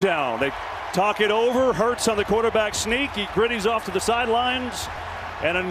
down. They talk it over. Hurts on the quarterback sneak. He gritties off to the sidelines. And a